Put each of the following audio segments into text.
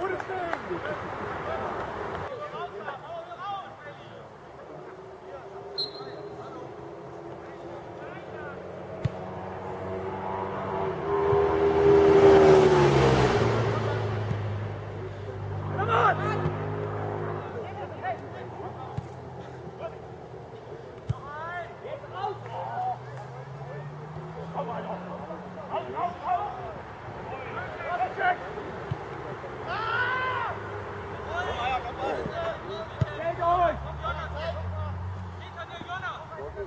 Out, out, out. Check. ¡Un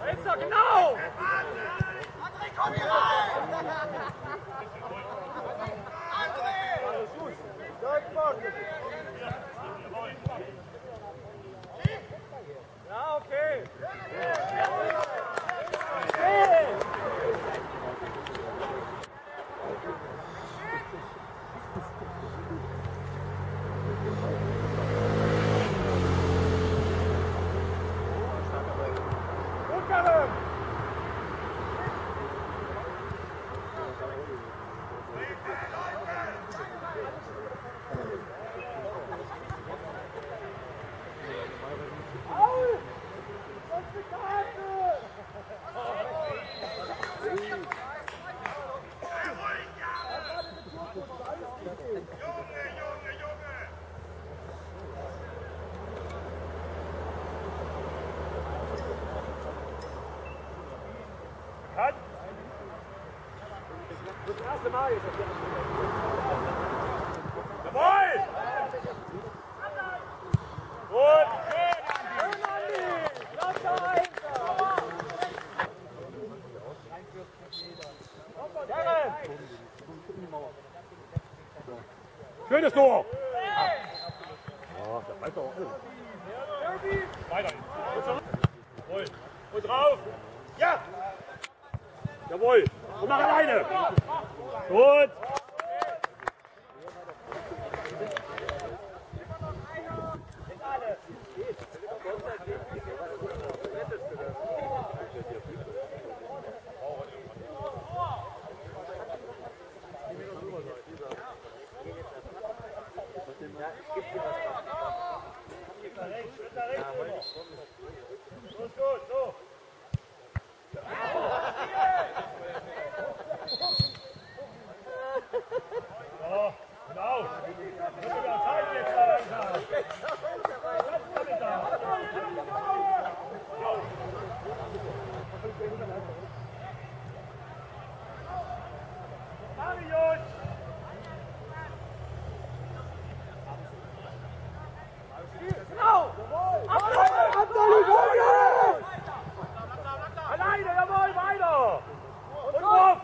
Elster, genau! André, komm hier rein! André! Alles gut. Dirk Bock. Ja, okay. Jawohl! Gut! Schönes Tor! Oh, das bleibt doch. Weiter. Und drauf! Ja! Jawohl! Und mach alleine! Gut! Gut, gut, so. So, genau. Müssen wir Zeit jetzt da langsam. Damit da. Marius! Alleine, jawohl, weiter! Und drauf!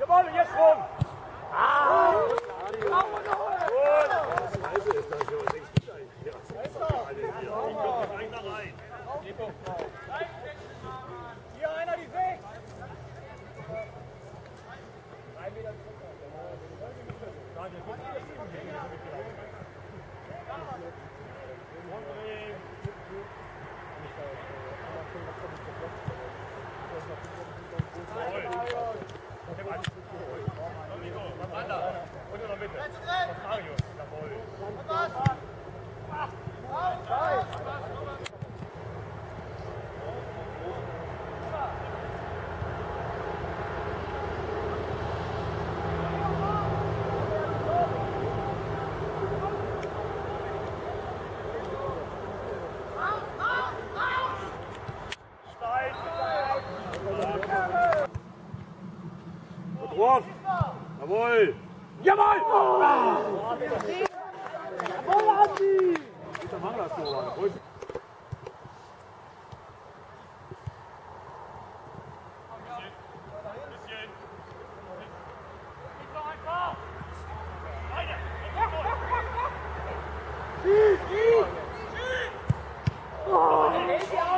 Jawohl, und jetzt rum! Ah! Gut! Hier einer die Sechs! Und in der Mitte. Marius, jawohl. Jawohl! Jawohl! Andi! Guter Mann, das Tor. Klasse,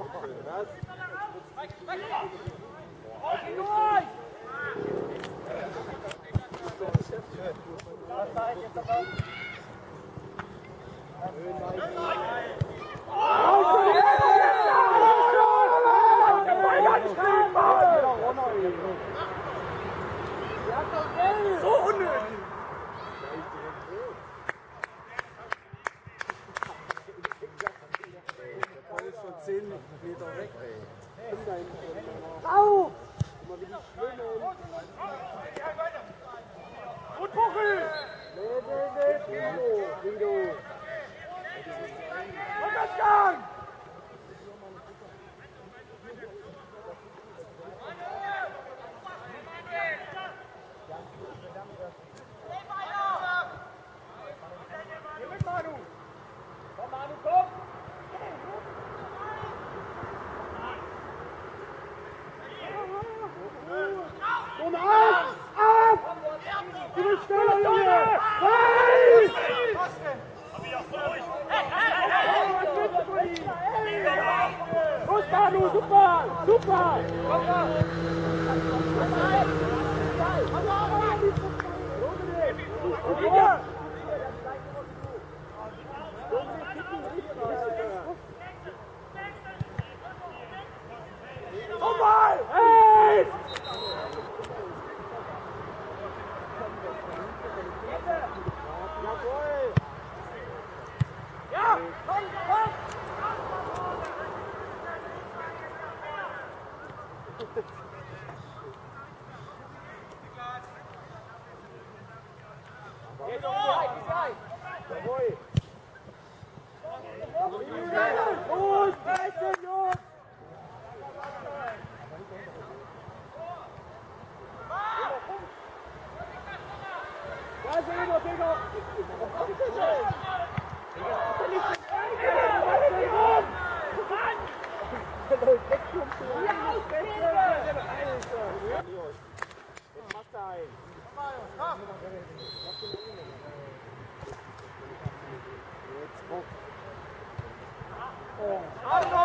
Vai, vai, vai. Und Buchel! Und das Gang! Hier mit Manu! Komm, Manu, komm! Komm auf! Auf! Du bist schneller, Junge! Hey! Los, Manu, super! Super! Komm, komm! Vorbei! Hey! Jawohl! Ja! Komm, komm! Jawohl! Los, Pressen, Jungs! Da ist 哦，哦，好。